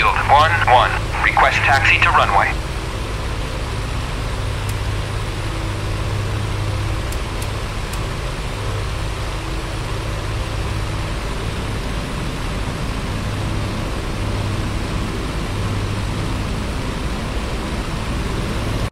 Field 1-1. Request taxi to runway.